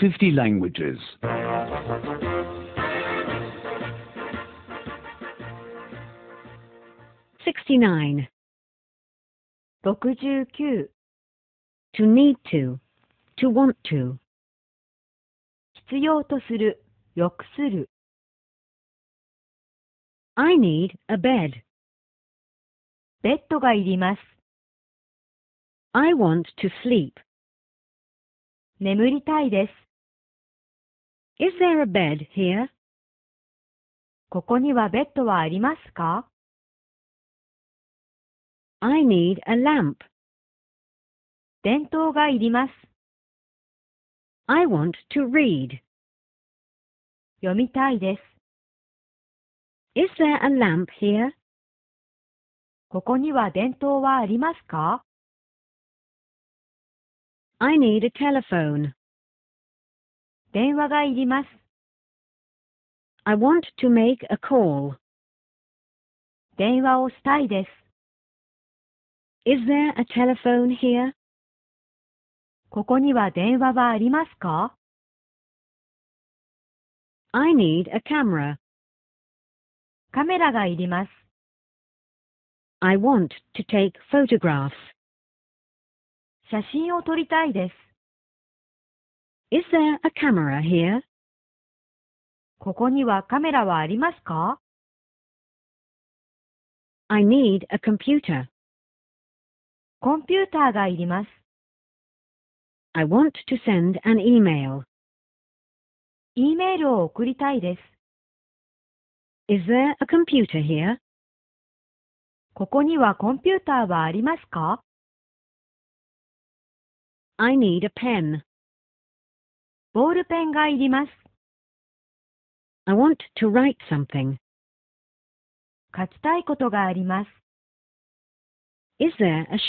50 languages. 69. 69 To need to. To want to. 必要とする、欲する。 I need a bed. ベッドがいります。 I want to sleep. 眠りたいです。 Is there a bed here? ここにはベッドはありますか I need a lamp. 電灯がいります。 I want to read. 読みたいです。 Is there a lamp here? ここには電灯はありますか I need a telephone. 電話がいります。I want to make a call. 電話をしたいです。Is there a telephone here? ここには電話はありますか I need a camera. カメラがいります。I want to take photographs. 写真を撮りたいです。Is there a camera here? ここにはカメラはありますか I need a computer. コンピューターがいります。I want to send an email. E メールを送りたいです。Is there a computer here? ここにはコンピューターはありますか I need a pen. ボールペンがいります。I want to write something. 書きたいことがあります。Is there a